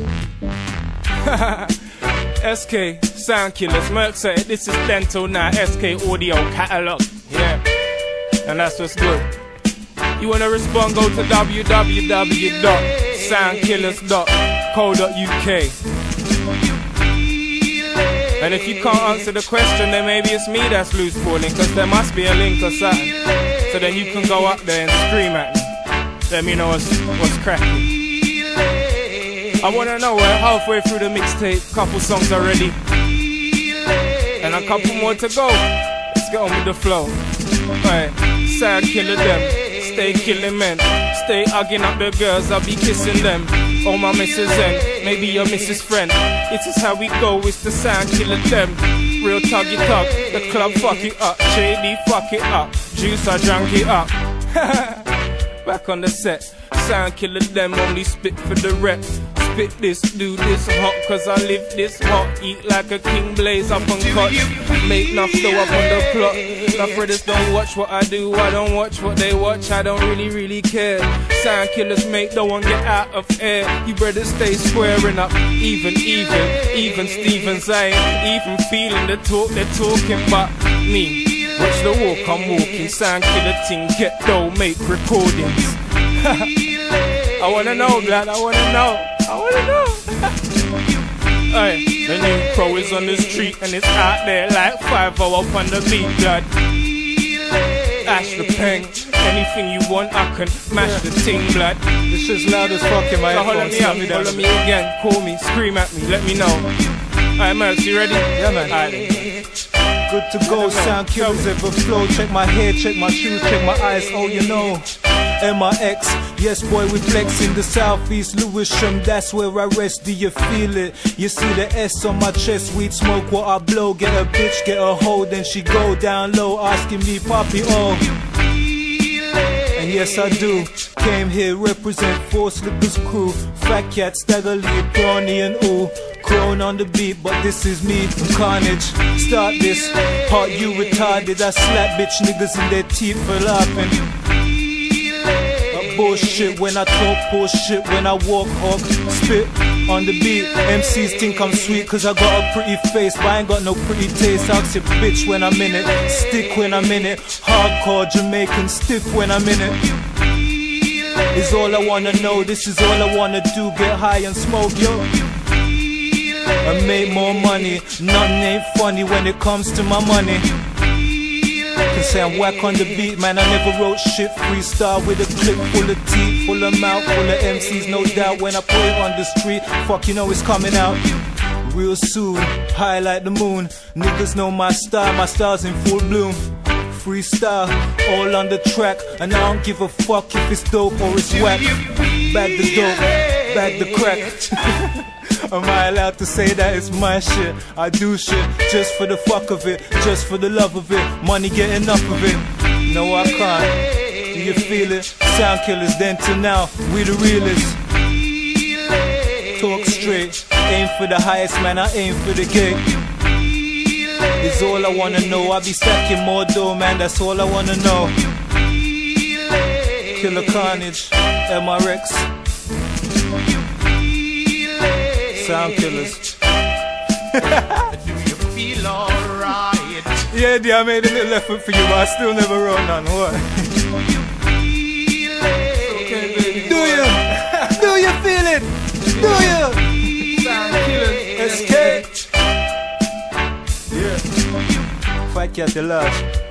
SK SoundKillaz, Merc said this is Dental now, SK Audio Catalog. Yeah, and that's what's good. You wanna respond? Go to www.soundkillaz.co.uk. And if you can't answer the question, then maybe it's me that's loose balling, cause there must be a link or something. So then you can go up there and scream at me. Let me know what's, what's cracking. I wanna know we're halfway through the mixtape, couple songs already, and a couple more to go. Let's get on with the flow. Alright, sad killer them, stay killing men, stay hugging up the girls, I'll be kissing them. Oh my missus and maybe your missus friend. This is how we go, it's the sound killer them. Real tug, the club fuck it up, JD fuck it up, juice I drank it up. Back on the set, sound killer them only spit for the rep spit this, do this hot, cause I live this hot. Eat like a king blaze up on cut. Make enough dough up on the plot. My brothers don't watch what I do, I don't watch what they watch, I don't really, really care. Sound killers make no one get out of air. You better stay squaring up, even, even, even Stevens. I ain't even feeling the talk they're talking, but me. Watch the walk I'm walking, sound killer ting, get dough, make recordings. I wanna know, blood, I wanna know. I wanna know. hey, the new crow is on the street and it's out there like 5 up on the beat, blood. Ash the pen, anything you want, I can mash the ting, blood. This is loud as fuck in my so holler me up, holler me again, call me, scream at me, let me know. Alright, Mercs, you ready? Yeah, man. Alright. Good to go, sound killers ever flow. Check my hair, check my shoes, check my eyes, oh you know. MIX. Yes, boy, we flex in the southeast Lewisham. That's where I rest. Do you feel it? You see the S on my chest. Weed smoke what I blow. Get a bitch, get a hoe, then she go down low, asking me, Poppy, oh. Yes, I do. Came here represent Four Slippers crew. Fat Cat, Stagger Lee, Brawny, and ooh. Crone on the beat, but this is me from Carnage. Start this, part you retarded. I slap bitch niggas in their teeth for laughing bullshit when I talk bullshit when I walk hawk spit on the beat. MCs think I'm sweet cause I got a pretty face but I ain't got no pretty taste. I'll say bitch when I'm in it. Stick when I'm in it. Hardcore Jamaican stiff when I'm in it. Is all I wanna know this is all I wanna do. Get high and smoke yo. And make more money. Nothing ain't funny when it comes to my money can say I'm whack on the beat, man. I never wrote shit freestyle with a clip full of teeth, full of mouth, full of MCs, no doubt. When I put it on the street, fuck, you know it's coming out. Real soon, high like the moon. Niggas know my style, my style's in full bloom. Freestyle, all on the track, and I don't give a fuck if it's dope or it's whack. Bag the dope, bag the crack. Am I allowed to say that it's my shit? I do shit just for the fuck of it, just for the love of it. Money get enough of it. No, I can't. Do you feel it? Sound killers then to now, we the realest. Talk straight, aim for the highest, man. I aim for the gate. It's all I wanna know. I be stacking more dough, man. That's all I wanna know. Killer Carnage, MRX. Sound killers. Do you feel alright? Yeah, dear, I made a little effort for you, but I still never wrote none. What? Do you Okay, baby. Do you? Do you feel it? Do you? Sound killers. Escape. Yeah. Fight cat the.